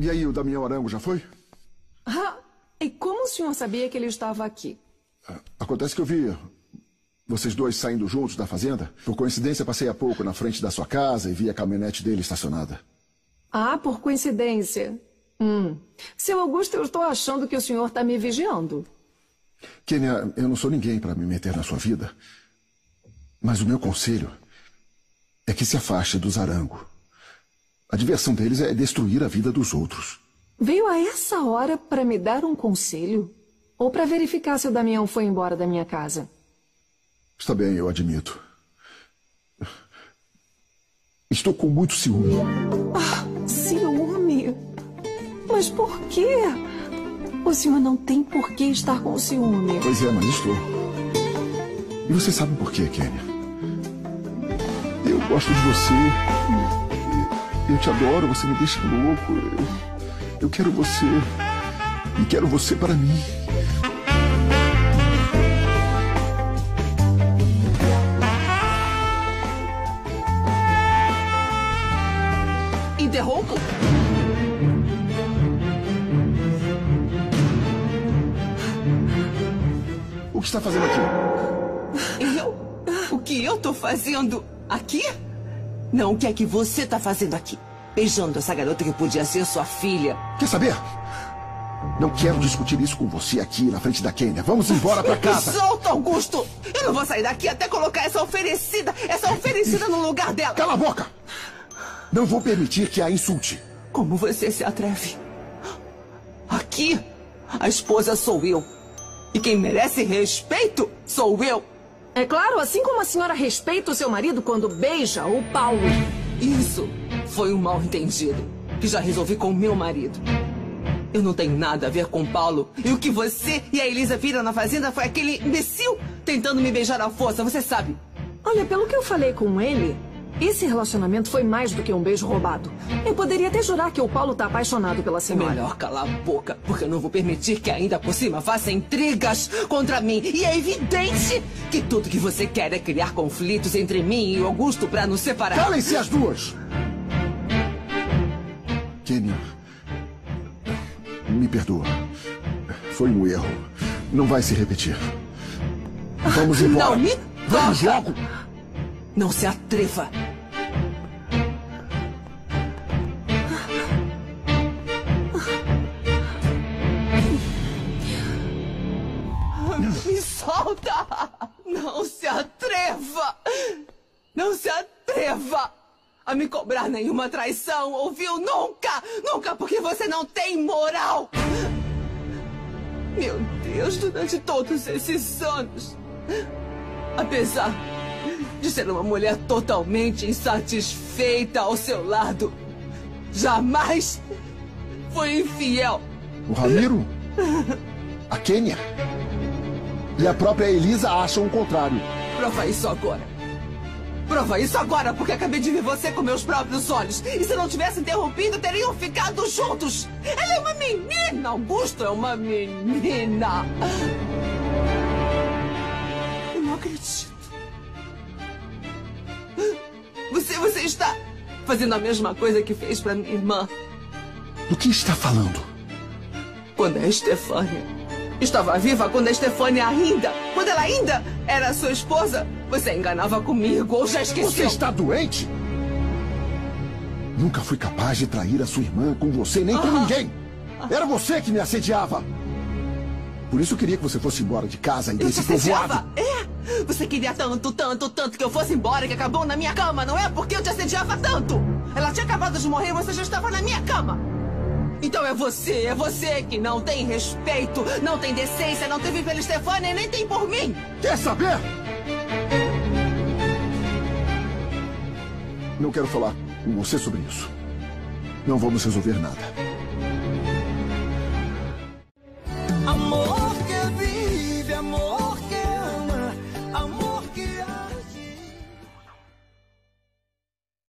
E aí, o Damião Arango já foi? Ah, e como o senhor sabia que ele estava aqui? Acontece que eu vi vocês dois saindo juntos da fazenda. Por coincidência, passei há pouco na frente da sua casa e vi a caminhonete dele estacionada. Ah, por coincidência. Hum. Seu Augusto, eu estou achando que o senhor está me vigiando. Kênia, eu não sou ninguém para me meter na sua vida. Mas o meu conselho é que se afaste dos Arango. A diversão deles é destruir a vida dos outros. Veio a essa hora para me dar um conselho? Ou para verificar se o Damião foi embora da minha casa? Está bem, eu admito. Estou com muito ciúme. Ah, ciúme? Mas por quê? O senhor não tem por que estar com ciúme. Pois é, mas estou. E você sabe por quê, Kênia? Eu gosto de você. Eu te adoro, você me deixa louco. Eu, eu quero você. E quero você para mim. Interrompo? O que está fazendo aqui? Eu? O que eu tô fazendo aqui? Não, o que é que você tá fazendo aqui? Beijando essa garota que podia ser sua filha. Quer saber? Não quero discutir isso com você aqui na frente da Kênia. Vamos embora pra casa. Solta, Augusto! Eu não vou sair daqui até colocar essa oferecida, essa oferecida no lugar dela. Cala a boca! Não vou permitir que a insulte. Como você se atreve? Aqui, a esposa sou eu. E quem merece respeito sou eu. É claro, assim como a senhora respeita o seu marido quando beija o Paulo. Isso foi um mal entendido que já resolvi com o meu marido. Eu não tenho nada a ver com o Paulo. E o que você e a Elisa viram na fazenda foi aquele imbecil tentando me beijar à força, você sabe. Olha, pelo que eu falei com ele, esse relacionamento foi mais do que um beijo roubado. Eu poderia até jurar que o Paulo tá apaixonado pela É senhora. melhor calar a boca, porque eu não vou permitir que ainda por cima faça intrigas contra mim. E é evidente que tudo que você quer é criar conflitos entre mim e o Augusto para nos separar. Calem-se as duas! Kênia, me perdoa. Foi um erro. Não vai se repetir. Vamos embora. Não me Vamos toca! logo! Não se atreva. Solta! Não se atreva! Não se atreva a me cobrar nenhuma traição, ouviu? Nunca! Nunca, porque você não tem moral! Meu Deus, durante todos esses anos, apesar de ser uma mulher totalmente insatisfeita ao seu lado, jamais fui infiel. O Ramiro? A Kênia? E a própria Elisa acham o contrário. Prova isso agora. Prova isso agora, porque acabei de ver você com meus próprios olhos. E se não tivesse interrompido, teriam ficado juntos. Ela é uma menina, Augusto é uma menina. Eu não acredito. Você, você está fazendo a mesma coisa que fez para minha irmã Do que está falando? quando a Estefânia estava viva, quando a Estefânia ainda, quando ela ainda era sua esposa. Você enganava comigo ou já esqueceu? Você está doente? Nunca fui capaz de trair a sua irmã com você nem com Ah. ninguém. Era você que me assediava. Por isso eu queria que você fosse embora de casa e Eu desse povoado. É? Você queria tanto, tanto, tanto que eu fosse embora que acabou na minha cama, não é? Porque eu te assediava tanto. Ela tinha acabado de morrer e você já estava na minha cama. Então é você, é você que não tem respeito, não tem decência, não teve pelo Stefania e nem tem por mim. Quer saber? Não quero falar com você sobre isso. Não vamos resolver nada. Amor que vive, amor.